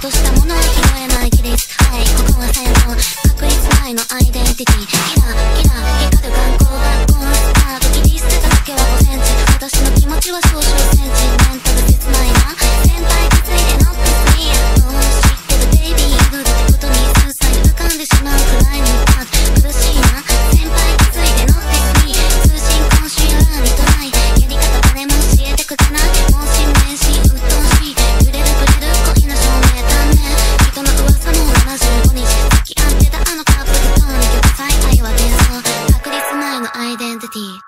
としたものは拾えない気です。はいここは性能確率内のアイデンティティ。の